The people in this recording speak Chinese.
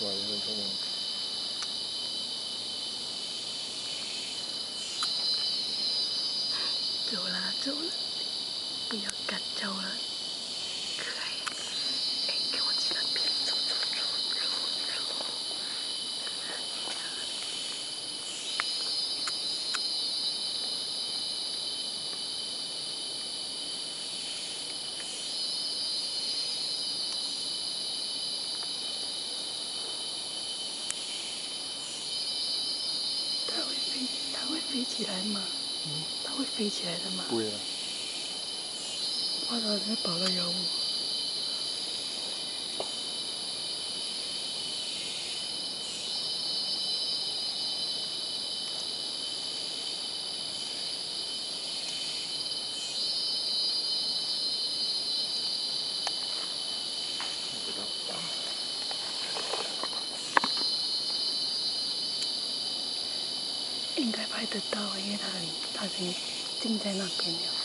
rồi lên cho mình chỗ là chỗ bây giờ cắt trâu 会飞起来吗？嗯它会飞起来的吗？不会了。怕它在跑来咬我。应该拍得到，因为它很，他已经定在那边了。